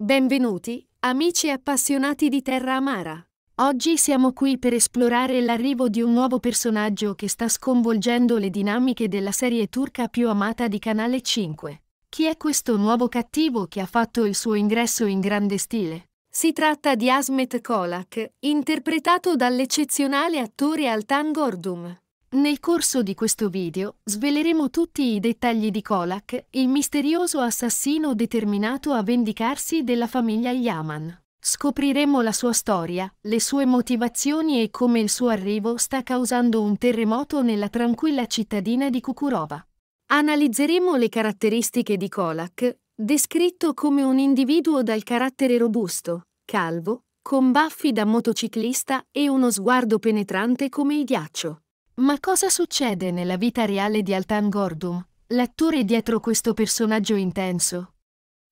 Benvenuti, amici appassionati di Terra Amara. Oggi siamo qui per esplorare l'arrivo di un nuovo personaggio che sta sconvolgendo le dinamiche della serie turca più amata di Canale 5. Chi è questo nuovo cattivo che ha fatto il suo ingresso in grande stile? Si tratta di Asmet Kolak, interpretato dall'eccezionale attore Altan Gordum. Nel corso di questo video sveleremo tutti i dettagli di Kolak, il misterioso assassino determinato a vendicarsi della famiglia Yaman. Scopriremo la sua storia, le sue motivazioni e come il suo arrivo sta causando un terremoto nella tranquilla cittadina di Kukurova. Analizzeremo le caratteristiche di Kolak, descritto come un individuo dal carattere robusto, calvo, con baffi da motociclista e uno sguardo penetrante come il ghiaccio. Ma cosa succede nella vita reale di Altan Gordum, l'attore dietro questo personaggio intenso?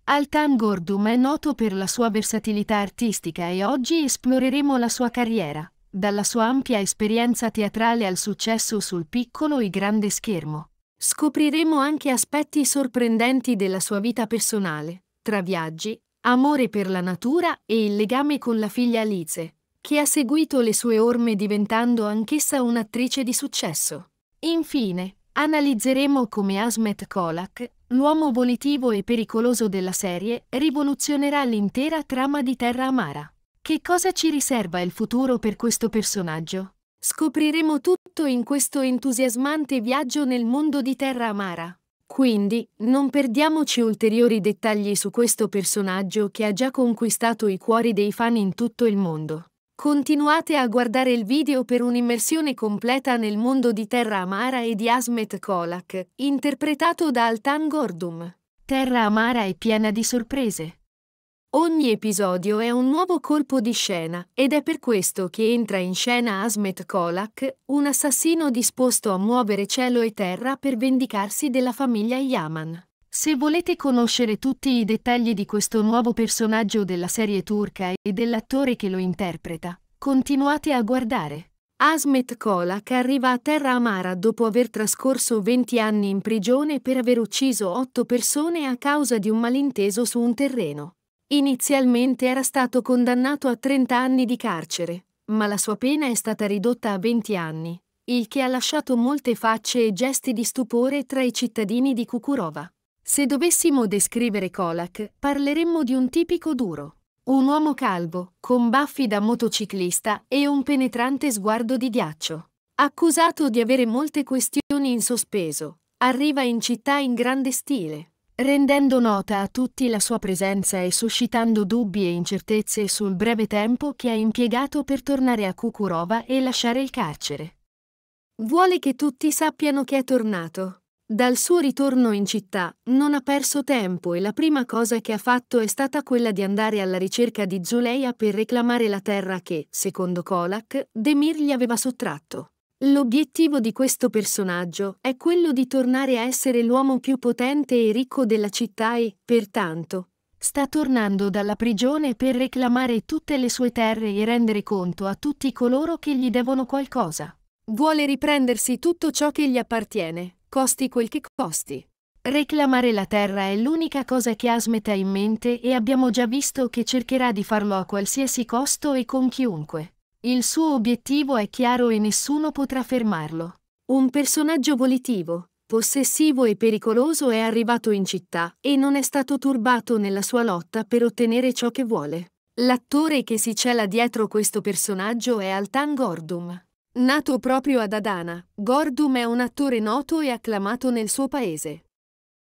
Altan Gordum è noto per la sua versatilità artistica e oggi esploreremo la sua carriera, dalla sua ampia esperienza teatrale al successo sul piccolo e grande schermo. Scopriremo anche aspetti sorprendenti della sua vita personale, tra viaggi, amore per la natura e il legame con la figlia Alice, che ha seguito le sue orme diventando anch'essa un'attrice di successo. Infine, analizzeremo come Asmet Kolak, l'uomo volitivo e pericoloso della serie, rivoluzionerà l'intera trama di Terra Amara. Che cosa ci riserva il futuro per questo personaggio? Scopriremo tutto in questo entusiasmante viaggio nel mondo di Terra Amara. Quindi, non perdiamoci ulteriori dettagli su questo personaggio che ha già conquistato i cuori dei fan in tutto il mondo. Continuate a guardare il video per un'immersione completa nel mondo di Terra Amara e di Asmet Kolak, interpretato da Altan Gordum. Terra Amara è piena di sorprese. Ogni episodio è un nuovo colpo di scena ed è per questo che entra in scena Asmet Kolak, un assassino disposto a muovere cielo e terra per vendicarsi della famiglia Yaman. Se volete conoscere tutti i dettagli di questo nuovo personaggio della serie turca e dell'attore che lo interpreta, continuate a guardare. Asmet Kolak arriva a Terra Amara dopo aver trascorso 20 anni in prigione per aver ucciso 8 persone a causa di un malinteso su un terreno. Inizialmente era stato condannato a 30 anni di carcere, ma la sua pena è stata ridotta a 20 anni, il che ha lasciato molte facce e gesti di stupore tra i cittadini di Kukurova. Se dovessimo descrivere Kolak, parleremmo di un tipico duro. Un uomo calvo, con baffi da motociclista e un penetrante sguardo di ghiaccio. Accusato di avere molte questioni in sospeso, arriva in città in grande stile, rendendo nota a tutti la sua presenza e suscitando dubbi e incertezze sul breve tempo che ha impiegato per tornare a Kukurova e lasciare il carcere. Vuole che tutti sappiano che è tornato, dal suo ritorno in città non ha perso tempo e la prima cosa che ha fatto è stata quella di andare alla ricerca di Zuleia per reclamare la terra che, secondo Kolak, Demir gli aveva sottratto. L'obiettivo di questo personaggio è quello di tornare a essere l'uomo più potente e ricco della città e, pertanto, sta tornando dalla prigione per reclamare tutte le sue terre e rendere conto a tutti coloro che gli devono qualcosa. Vuole riprendersi tutto ciò che gli appartiene, costi quel che costi. Reclamare la terra è l'unica cosa che Asmet ha in mente e abbiamo già visto che cercherà di farlo a qualsiasi costo e con chiunque. Il suo obiettivo è chiaro e nessuno potrà fermarlo. Un personaggio volitivo, possessivo e pericoloso è arrivato in città e non è stato turbato nella sua lotta per ottenere ciò che vuole. L'attore che si cela dietro questo personaggio è Altan Gordum. Nato proprio ad Adana, Gordum è un attore noto e acclamato nel suo paese.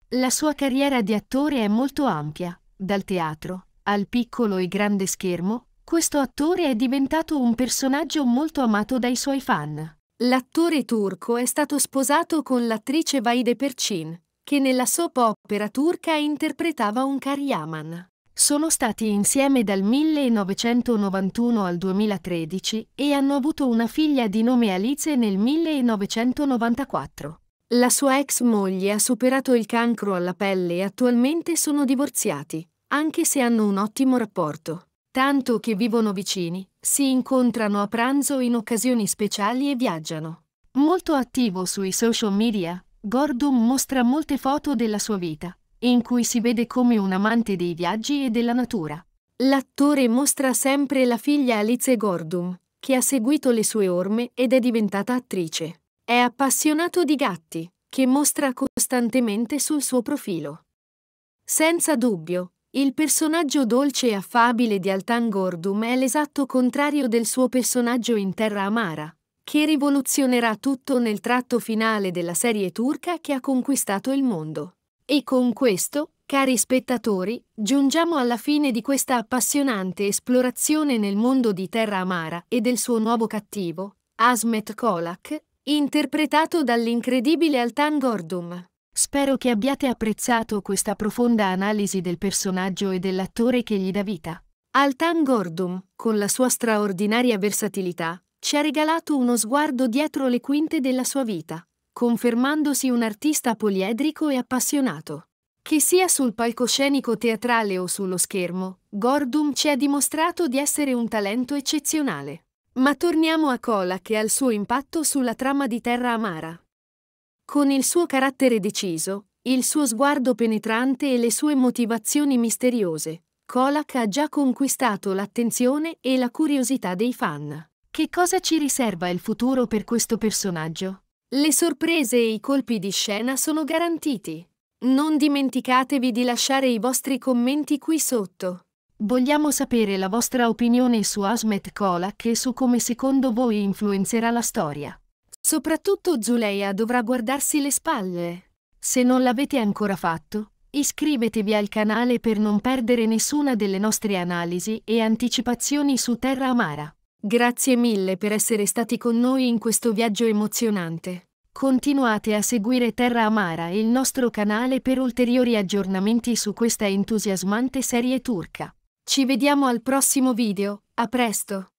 La sua carriera di attore è molto ampia, dal teatro al piccolo e grande schermo, questo attore è diventato un personaggio molto amato dai suoi fan. L'attore turco è stato sposato con l'attrice Vaide Percin, che nella soap opera turca interpretava un Karyaman. Sono stati insieme dal 1991 al 2013 e hanno avuto una figlia di nome Alice nel 1994. La sua ex moglie ha superato il cancro alla pelle e attualmente sono divorziati, anche se hanno un ottimo rapporto. Tanto che vivono vicini, si incontrano a pranzo in occasioni speciali e viaggiano. Molto attivo sui social media, Gordon mostra molte foto della sua vita, in cui si vede come un amante dei viaggi e della natura. L'attore mostra sempre la figlia Alice Gordon, che ha seguito le sue orme ed è diventata attrice. È appassionato di gatti, che mostra costantemente sul suo profilo. Senza dubbio, il personaggio dolce e affabile di Altan Gordum è l'esatto contrario del suo personaggio in Terra Amara, che rivoluzionerà tutto nel tratto finale della serie turca che ha conquistato il mondo. E con questo, cari spettatori, giungiamo alla fine di questa appassionante esplorazione nel mondo di Terra Amara e del suo nuovo cattivo, Asmet Kolak, interpretato dall'incredibile Altan Gordum. Spero che abbiate apprezzato questa profonda analisi del personaggio e dell'attore che gli dà vita. Altan Gordum, con la sua straordinaria versatilità, ci ha regalato uno sguardo dietro le quinte della sua vita, confermandosi un artista poliedrico e appassionato. Che sia sul palcoscenico teatrale o sullo schermo, Gordum ci ha dimostrato di essere un talento eccezionale. Ma torniamo a Kolak e al suo impatto sulla trama di Terra Amara. Con il suo carattere deciso, il suo sguardo penetrante e le sue motivazioni misteriose, Kolak ha già conquistato l'attenzione e la curiosità dei fan. Che cosa ci riserva il futuro per questo personaggio? Le sorprese e i colpi di scena sono garantiti. Non dimenticatevi di lasciare i vostri commenti qui sotto. Vogliamo sapere la vostra opinione su Asmet Kolak e su come secondo voi influenzerà la storia. Soprattutto Zuleia dovrà guardarsi le spalle. Se non l'avete ancora fatto, iscrivetevi al canale per non perdere nessuna delle nostre analisi e anticipazioni su Terra Amara. Grazie mille per essere stati con noi in questo viaggio emozionante. Continuate a seguire Terra Amara e il nostro canale per ulteriori aggiornamenti su questa entusiasmante serie turca. Ci vediamo al prossimo video, a presto!